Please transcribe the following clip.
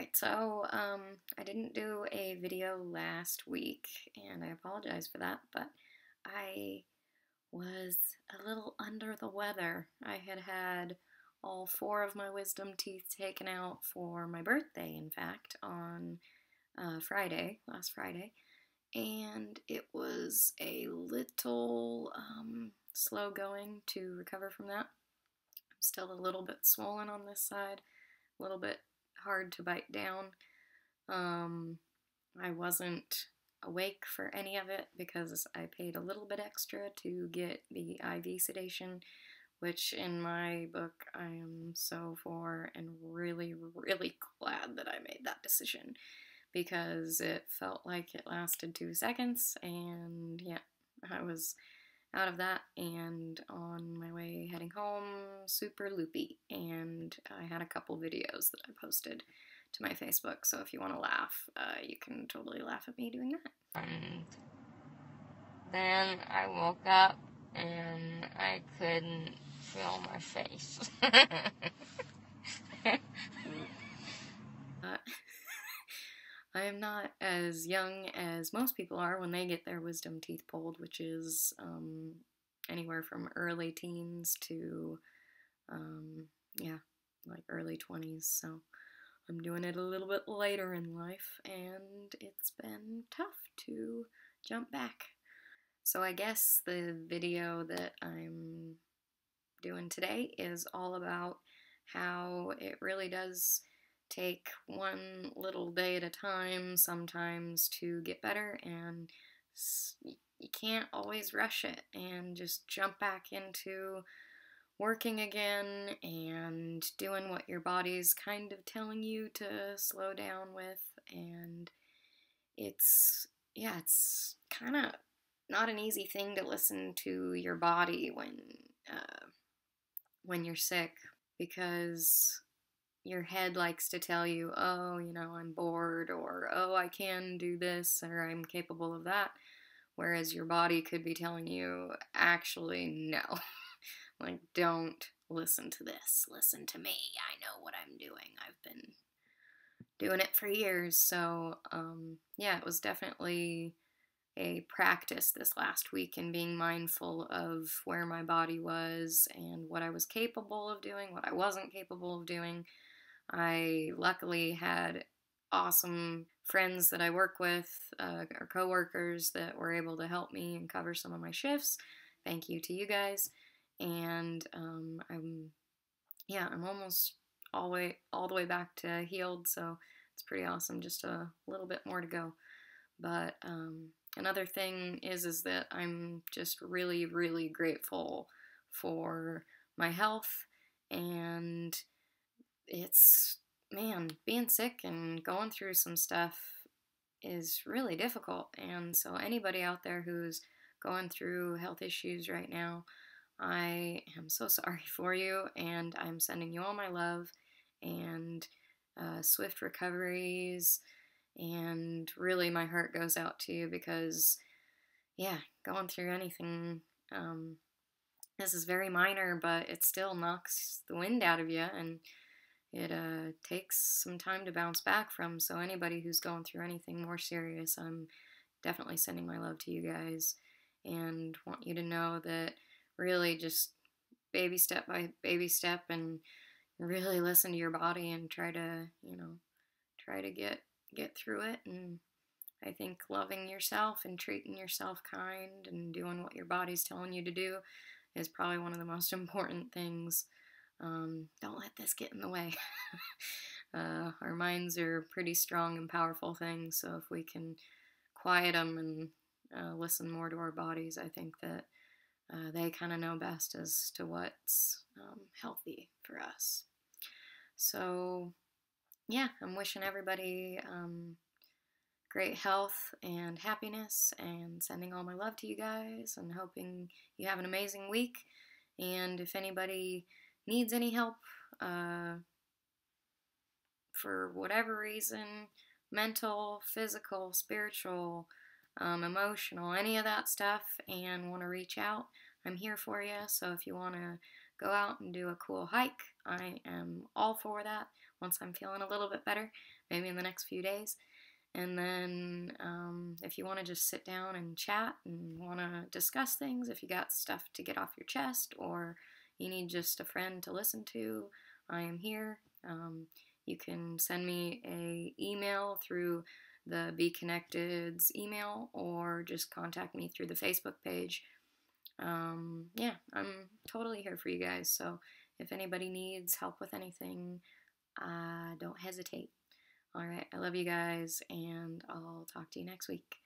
Alright, so um, I didn't do a video last week, and I apologize for that, but I was a little under the weather. I had had all four of my wisdom teeth taken out for my birthday, in fact, on uh, Friday, last Friday, and it was a little um, slow going to recover from that. I'm still a little bit swollen on this side, a little bit hard to bite down. Um, I wasn't awake for any of it because I paid a little bit extra to get the IV sedation, which in my book I am so for and really, really glad that I made that decision because it felt like it lasted two seconds and yeah, I was out of that and on my way heading home, super loopy. And I had a couple videos that I posted to my Facebook, so if you want to laugh, uh, you can totally laugh at me doing that. And then I woke up and I couldn't feel my face. uh, I am not as young as most people are when they get their wisdom teeth pulled, which is um, anywhere from early teens to, um, yeah, like early 20s. So I'm doing it a little bit later in life, and it's been tough to jump back. So I guess the video that I'm doing today is all about how it really does take one little day at a time sometimes to get better, and you can't always rush it and just jump back into working again and doing what your body's kind of telling you to slow down with. And it's, yeah, it's kind of not an easy thing to listen to your body when, uh, when you're sick because your head likes to tell you, oh, you know, I'm bored, or oh, I can do this, or I'm capable of that. Whereas your body could be telling you, actually, no. like, don't listen to this. Listen to me. I know what I'm doing. I've been doing it for years. So, um, yeah, it was definitely a practice this last week in being mindful of where my body was and what I was capable of doing, what I wasn't capable of doing I luckily had awesome friends that I work with uh, or coworkers that were able to help me and cover some of my shifts. Thank you to you guys. And um, I'm, yeah, I'm almost all way all the way back to healed. So it's pretty awesome. Just a little bit more to go. But um, another thing is is that I'm just really really grateful for my health and it's, man, being sick and going through some stuff is really difficult. And so, anybody out there who's going through health issues right now, I am so sorry for you, and I'm sending you all my love and uh, swift recoveries. And really, my heart goes out to you because, yeah, going through anything, um, this is very minor, but it still knocks the wind out of you. And it uh, takes some time to bounce back from. So, anybody who's going through anything more serious, I'm definitely sending my love to you guys and want you to know that really just baby step by baby step and really listen to your body and try to, you know, try to get get through it and I think loving yourself and treating yourself kind and doing what your body's telling you to do is probably one of the most important things um, don't let this get in the way. uh, our minds are pretty strong and powerful things, so if we can quiet them and uh, listen more to our bodies, I think that uh, they kind of know best as to what's um, healthy for us. So, yeah, I'm wishing everybody um, great health and happiness and sending all my love to you guys and hoping you have an amazing week. And if anybody needs any help uh, for whatever reason mental, physical, spiritual, um, emotional, any of that stuff, and want to reach out, I'm here for you. So if you want to go out and do a cool hike, I am all for that. once I'm feeling a little bit better, maybe in the next few days. And then um, if you want to just sit down and chat and want to discuss things, if you got stuff to get off your chest or you need just a friend to listen to, I am here. Um, you can send me a email through the Bee Connected's email or just contact me through the Facebook page. Um, yeah, I'm totally here for you guys. So if anybody needs help with anything, uh, don't hesitate. All right, I love you guys, and I'll talk to you next week.